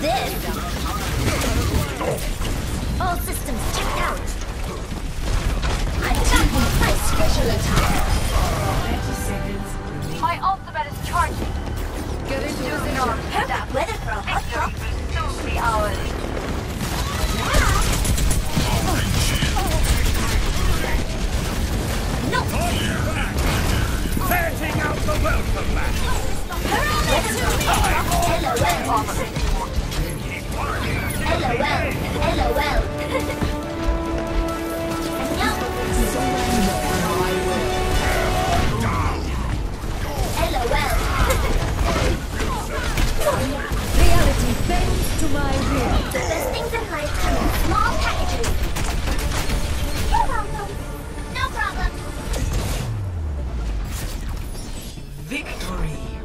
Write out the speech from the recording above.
this! All systems checked out! Attack my special attack! My ultimate is charging! Good news in our perfect weather for a hot! No! Setting out the welcome mat! Hurry! to my. The best things in life come in small packages. You're welcome. No problem. Victory.